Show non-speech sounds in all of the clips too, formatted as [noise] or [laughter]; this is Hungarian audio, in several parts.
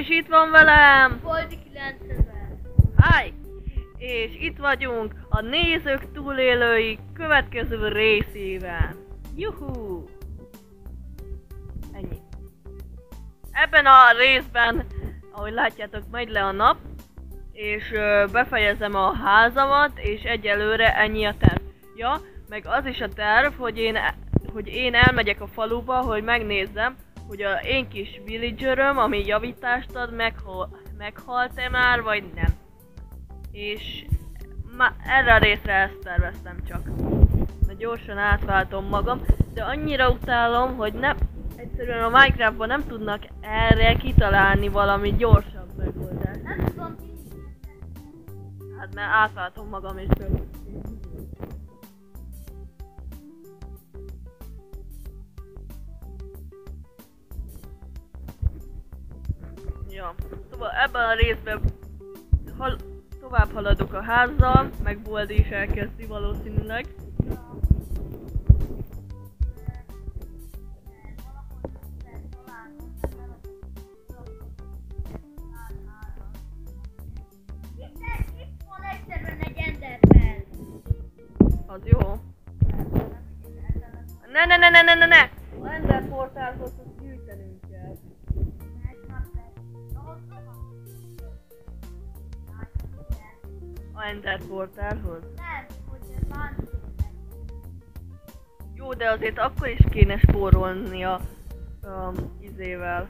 és itt van velem. Boldi 9000. Hi! És itt vagyunk a nézők túlélői következő részével. Juhu! Ennyi. Ebben a részben, ahogy látjátok, megy le a nap, és befejezem a házamat, és egyelőre ennyi a terv. Ja, meg az is a terv, hogy én, hogy én elmegyek a faluba, hogy megnézzem, hogy a én kis villageröm, ami javítást ad, meghal, meghalt-e már, vagy nem. És ma, erre a részre ezt terveztem csak. De gyorsan átváltom magam, de annyira utálom, hogy nem, egyszerűen a Minecraftban nem tudnak erre kitalálni valami gyorsabb megoldást. Nem tudom. Hát mert átváltom magam és föl. Ja, szóval ebben a részben hal tovább haladok a házzal, meg Boldi is elkezdi valószínűleg. A Ender portálhoz. Nem, hogy már Jó, de azért akkor is kéne spórolni a um, izével.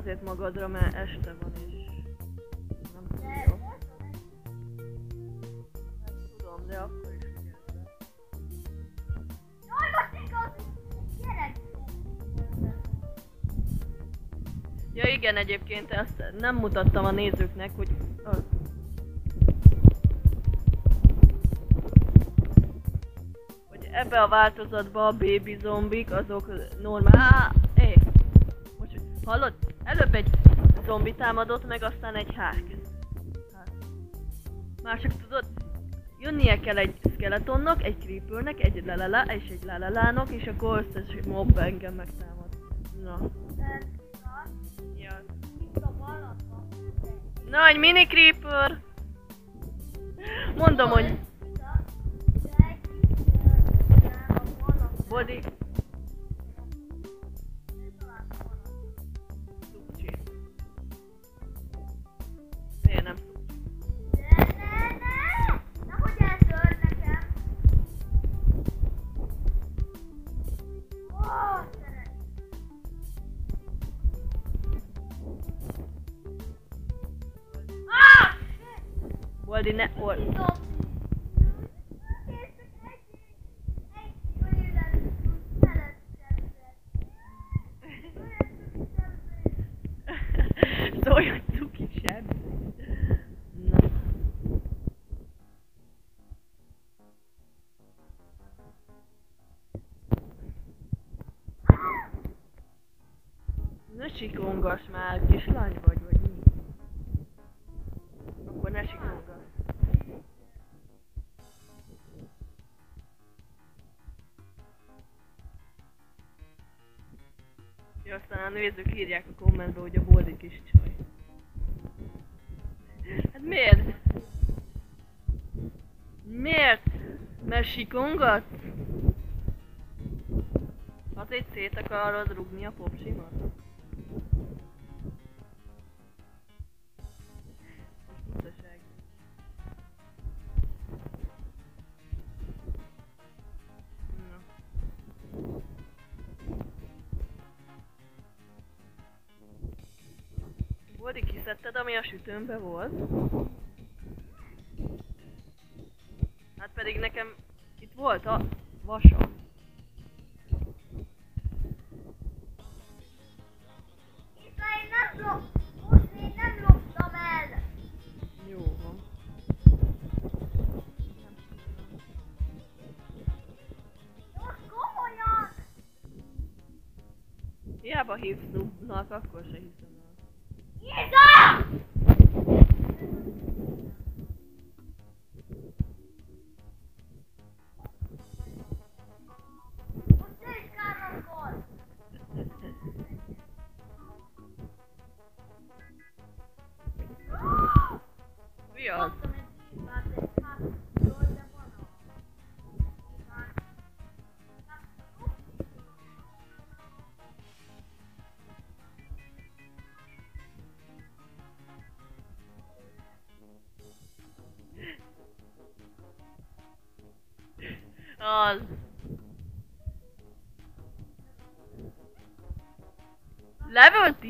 Azért magadra, mert este van és nem túl jó. Tudom, de akkor is vigyázzál. Jaj, most igaz! Gyerek! Ja igen, egyébként ezt nem mutattam a nézőknek, hogy az. Hogy ebbe a változatban a baby zombik azok normál... Á, é, most hallod? Előbb egy zombi támadott meg, aztán egy hák. Már csak tudod, jönnie kell egy skeletonnak, egy creepernek, egy lelele és egy lelelának, és akkor összes mob engem megtámad. Na. Ja. Na, egy mini creeper! Mondom, hogy body. Boldi ne... Or... [laughs] Szólj, hogy cuki sem. Na. Ne sikongass már, kislány Ja, aztán a nézők írják a kommentbe, hogy a boldi kis csaj. Hát miért? Miért? Mert sikongat? Azért szét akarod rugni a popsimat? kiszedted, ami a sütőmbe volt. Hát pedig nekem itt volt a vasam. Itt nem lop, most én nem loptam el. Jó van. Hiába hívsz nubnak, akkor se hisz el.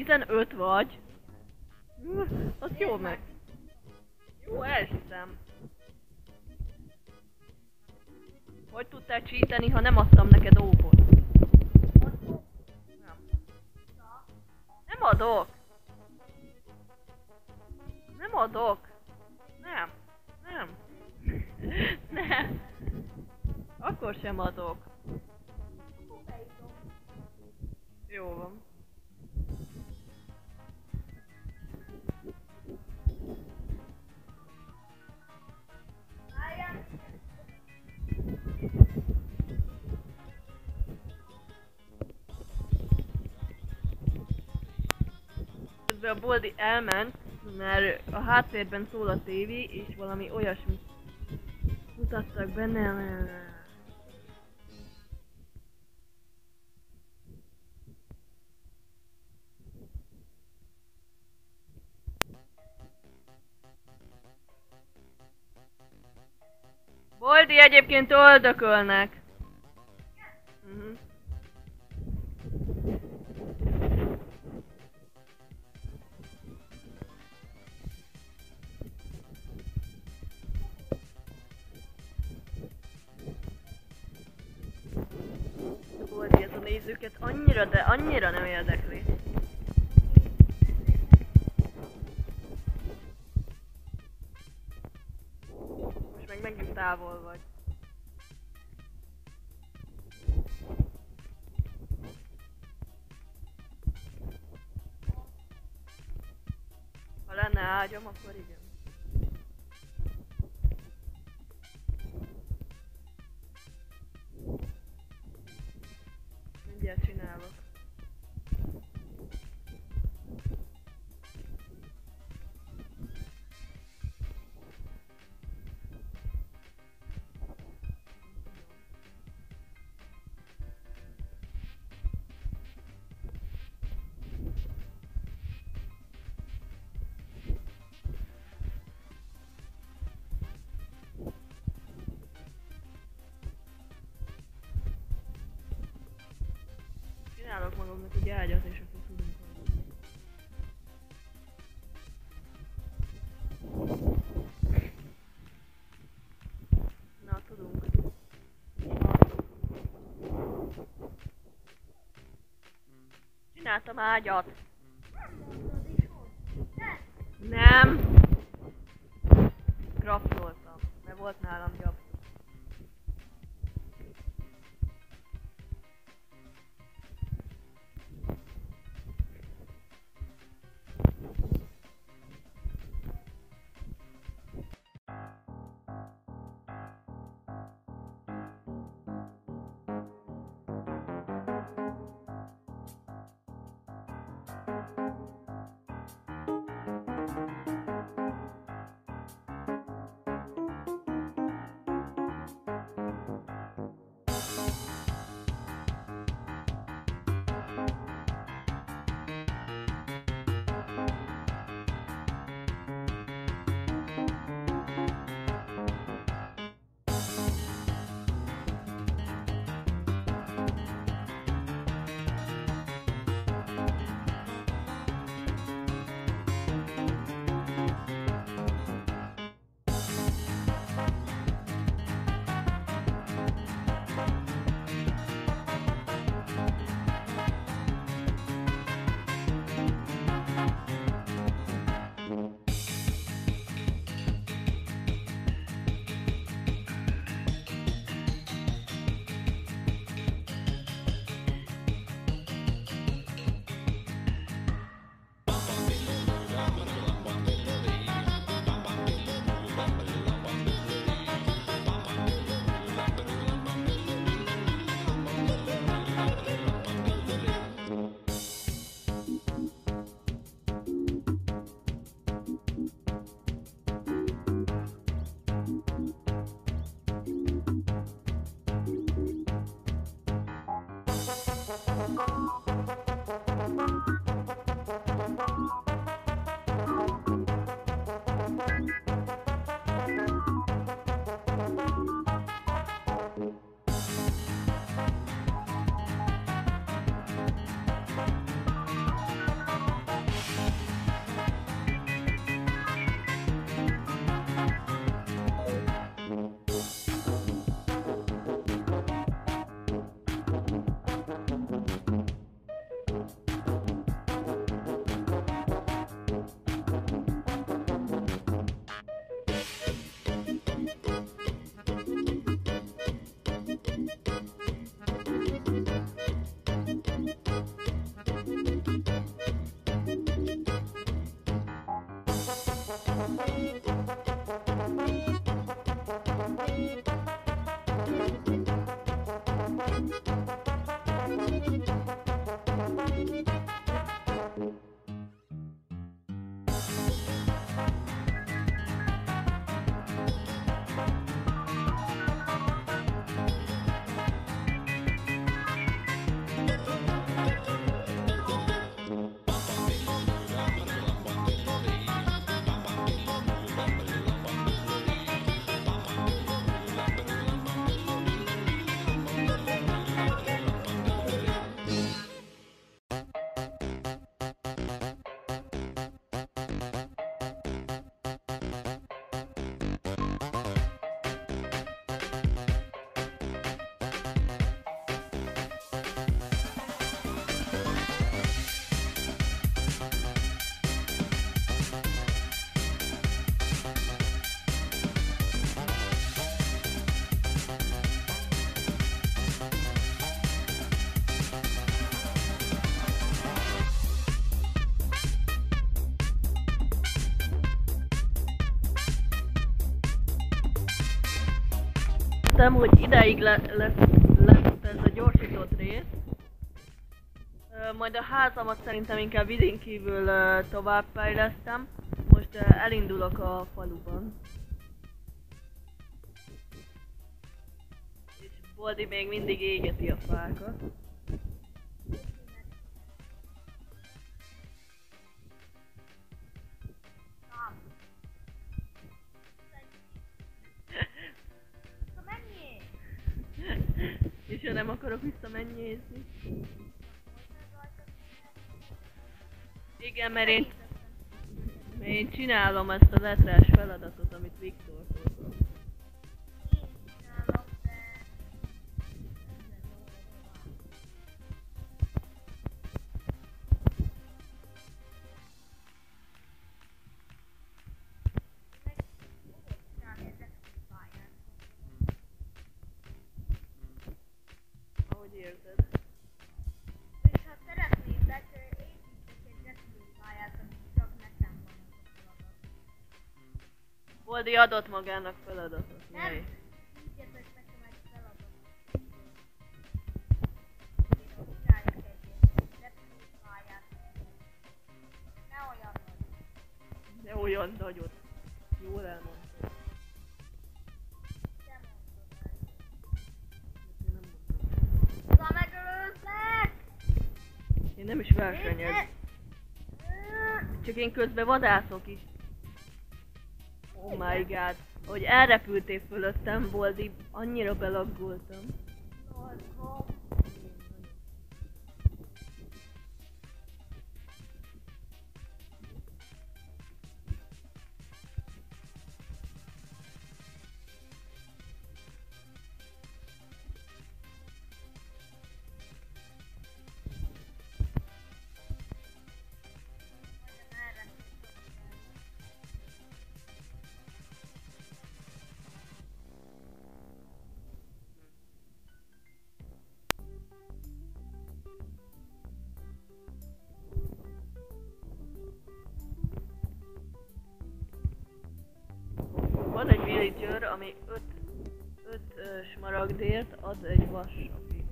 15 vagy. Az jó meg. Jó, elhiszem. Hogy tudtál csíteni, ha nem adtam neked óvot? Nem. Nem adok. Nem adok. Nem. Nem. [laughs] Nem. Akkor sem adok. Jó van. Közben a Boldi elment, mert a háttérben szól a tévé, és valami olyasmit mutattak benne. Boldi egyébként öldökölnek. Nézőket annyira, de annyira nem érdekli. Most meg megint távol vagy. Ha lenne ágyam, akkor igen. Mindjárt csinálok. Csinálok magamnak egy ágyat, és akkor tudunk. Na, tudunk. Csináltam ágyat. Nem. Craftoltam, mert volt nálam jobb. Döntöttem, hogy ideig le, lesz, lesz ez a gyorsított rész. Majd a házamat szerintem inkább vidén kívül ö, tovább fejlesztem. Most elindulok a faluban. És Boldi még mindig égeti a fákat. Nem akarok visszamennyézni. Igen, mert én, mert én csinálom ezt az etrás feladatot, amit Viktor hozott. Ahogy érzed. És ha szeretnétek, építsek egy repülőpályát, ami csak nekem van az a feladat. Boldi adott magának feladatot. Nem, Nyelj. ígértek nekem egy feladatot. Hogy csináljak egy repülőpályát. Ne olyan nagy. De olyan nagyot. Jól elmondtad. Versenyez. Csak én közben vadászok is. Oh my god. Hogy elrepültél fölöttem, Boldi, annyira belaggoltam. Smaragdért ad egy vas sapig.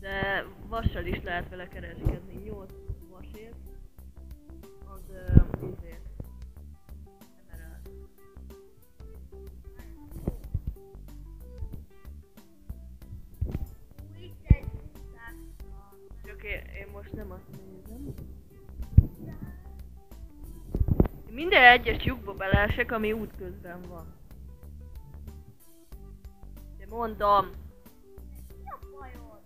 De vassal is lehet vele kereskedni. 8 vasért ad uh, izért. Én, most nem azt nézem. Minden egyes lyukba beleesek, ami útközben van. De mondom. Bajod?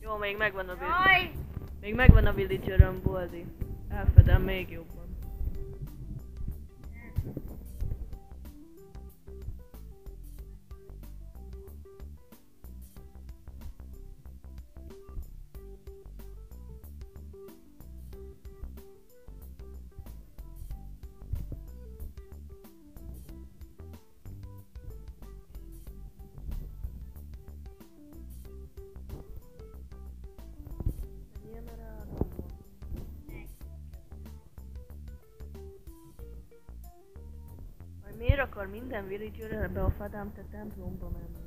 Jó, még megvan a villager. Jaj! Még megvan a villageröm, Boldi. Elfedem még jobban. Akar minden villager ebbe a fadám te templomba menni?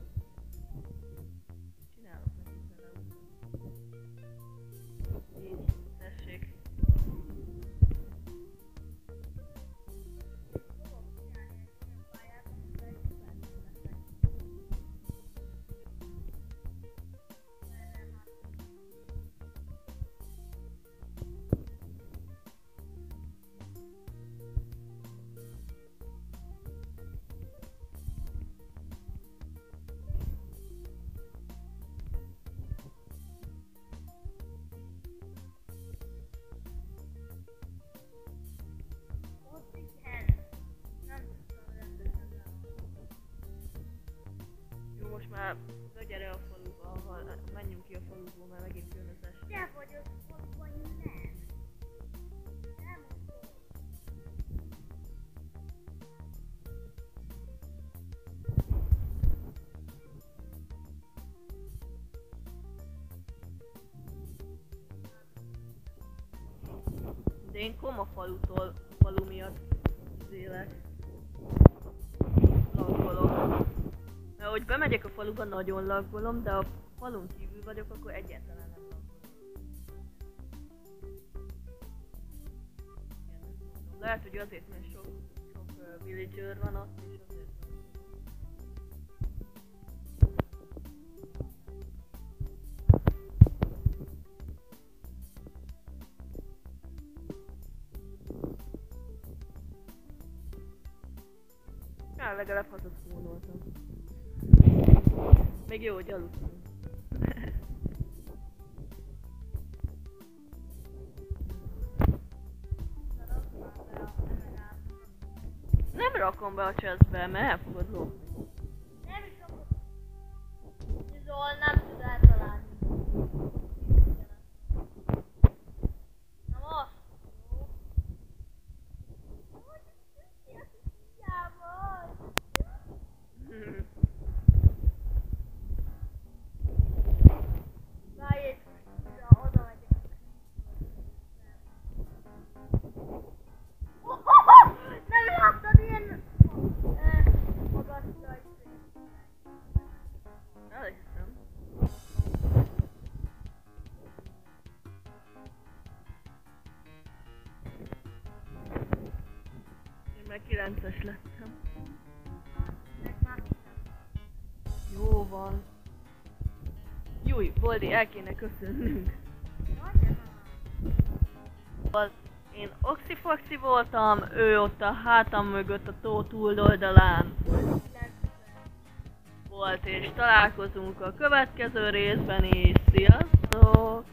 Ne gyere a faluba, ha menjünk ki a faluból, mert megint jön az eső. Te vagy az otthon, nem. De én Koma falutól, falu miatt zélek. Ahogy bemegyek a faluba, nagyon laggolom, de a falun kívül vagyok, akkor egyáltalán nem laggolom. Lehet, hogy azért, mert sok, sok uh, villager van ott, és azért. Ja, legalább hazaszpónoltam. Még jó, hogy aludtam. Nem rakom be a chestbe, mert el Meg 9-es lettem. Már Jó van. Júj, Boldi, el kéne köszönnünk. Én Oxifoxi voltam, ő ott a hátam mögött a tó túloldalán volt, és találkozunk a következő részben is. Sziasztok!